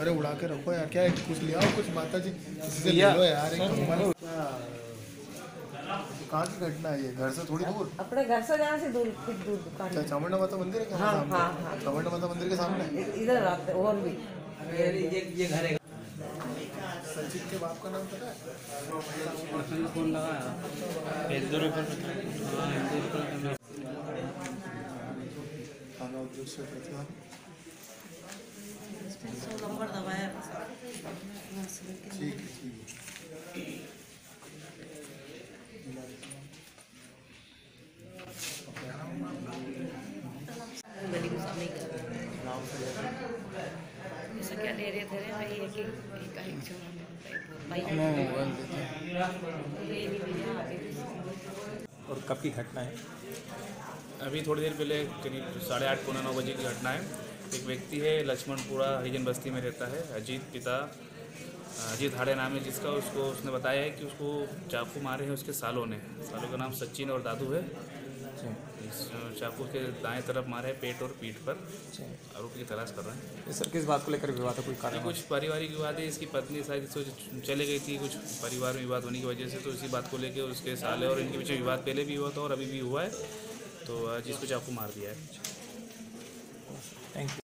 अरे उड़ा के रखो यार क्या है कुछ ले आओ कुछ माता जी किसी से ले लो यार एक कंबल कहाँ की घटना है ये? घर से थोड़ी दूर? अपने घर से जहाँ से दूर कुछ दूर दुकान अच्छा चामुंडा माता मंदिर है क्या? हाँ, हाँ, हाँ। चामुंडा माता मंदिर के सामने? इ- इधर आते और भी। ये घर है। सचिन के बाप का नाम पता है? फ़ोन लगाया एक दो रुपये हाँ थाना अध्यक्ष प्रतिभा नंबर दबाया ठीक है ठीक है गली में सामने ही घर है। नाम से लेकर ऐसा क्या ले रहे थे रे? भाई एक एक एक एक छोड़ा हैं और कब की घटना है? अभी थोड़ी देर पहले करीब साढ़े आठ पौने नौ बजे की घटना है। एक व्यक्ति है लक्ष्मणपुरा हरिजन बस्ती में रहता है अजीत पिता। अजीत हाड़े नाम है जिसका उसको उसने बताया है कि उसको चाकू मारे हैं उसके सालों ने। सालों का नाम सचिन और दादू है। चाकू के दाएँ तरफ़ मारे हैं पेट और पीठ पर। आरोपी की तलाश कर रहे हैं। ये सर किस बात को लेकर विवाद है? कोई कारण कुछ पारिवारिक विवाद है इसकी पत्नी शायद चले गई थी कुछ परिवार में विवाद होने की वजह से तो इसी बात को लेकर उसके साले और इनके पीछे विवाद पहले भी हुआ था और अभी भी हुआ है। तो जिसको इसको चाकू मार दिया है। Thank you